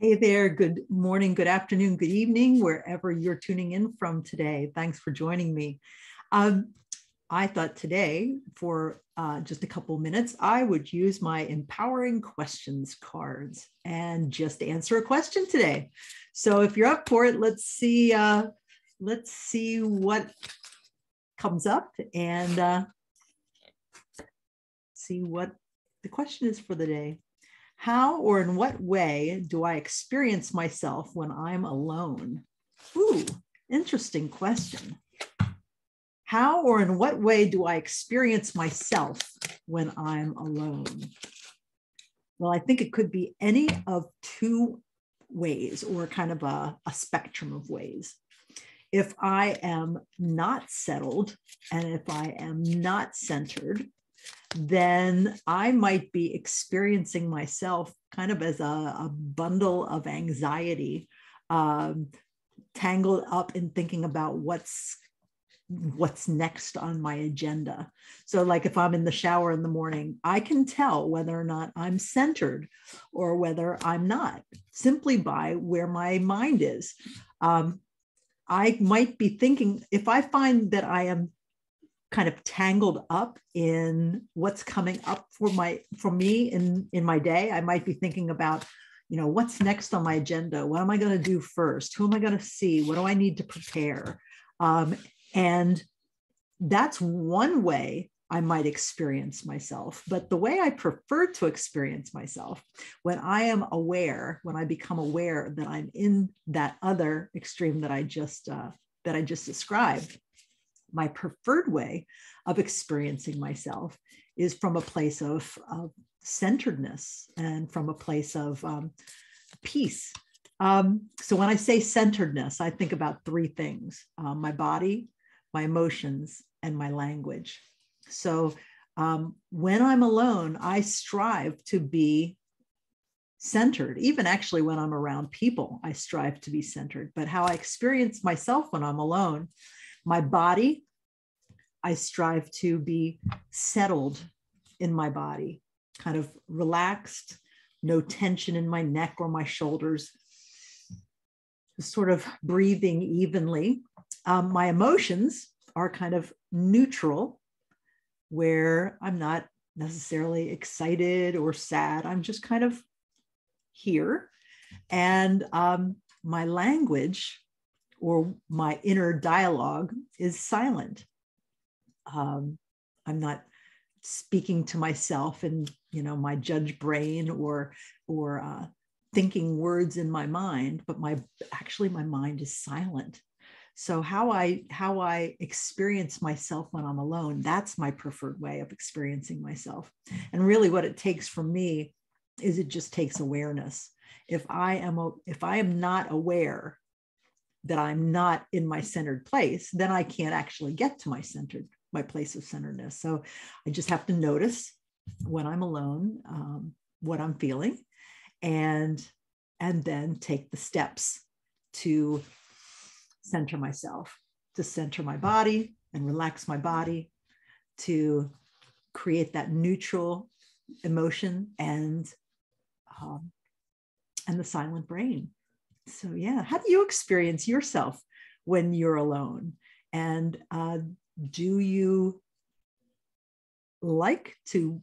Hey there, good morning, good afternoon, good evening, wherever you're tuning in from today. Thanks for joining me. Um, I thought today, for uh, just a couple minutes, I would use my empowering questions cards and just answer a question today. So if you're up for it, let's see. Uh, let's see what comes up and uh, see what the question is for the day. How or in what way do I experience myself when I'm alone? Ooh, interesting question. How or in what way do I experience myself when I'm alone? Well, I think it could be any of two ways or kind of a, a spectrum of ways. If I am not settled and if I am not centered, then I might be experiencing myself kind of as a, a bundle of anxiety, um, tangled up in thinking about what's what's next on my agenda. So, like if I'm in the shower in the morning, I can tell whether or not I'm centered or whether I'm not simply by where my mind is. Um, I might be thinking, if I find that I am kind of tangled up in what's coming up for my for me in in my day. I might be thinking about you know what's next on my agenda? What am i going to do first? Who am i going to see? What do i need to prepare? Um, and that's one way i might experience myself. But the way i prefer to experience myself when i am aware when i become aware that i'm in that other extreme that i just uh, that i just described my preferred way of experiencing myself is from a place of, of centeredness and from a place of um, peace. Um, so when I say centeredness, I think about three things uh, my body, my emotions, and my language. So um, when I'm alone, I strive to be centered. Even actually, when I'm around people, I strive to be centered. But how I experience myself when I'm alone my body, I strive to be settled in my body, kind of relaxed, no tension in my neck or my shoulders, sort of breathing evenly. Um, my emotions are kind of neutral, where I'm not necessarily excited or sad. I'm just kind of here. And um, my language or my inner dialogue is silent. Um, I'm not speaking to myself and you know my judge brain or or uh, thinking words in my mind, but my actually my mind is silent. So how I how I experience myself when I'm alone, that's my preferred way of experiencing myself. And really, what it takes for me is it just takes awareness. If I am a, if I am not aware that I'm not in my centered place, then I can't actually get to my centered, my place of centeredness. So I just have to notice when I'm alone, um, what I'm feeling, and and then take the steps to center myself, to center my body and relax my body, to create that neutral emotion and um, and the silent brain so yeah how do you experience yourself when you're alone and uh, do you like to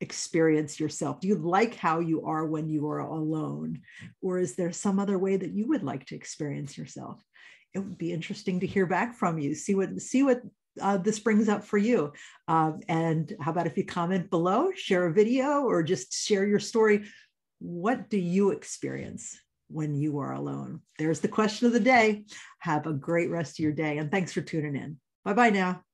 experience yourself do you like how you are when you are alone or is there some other way that you would like to experience yourself it would be interesting to hear back from you see what see what uh, this brings up for you um, and how about if you comment below share a video or just share your story what do you experience when you are alone? There's the question of the day. Have a great rest of your day. And thanks for tuning in. Bye bye now.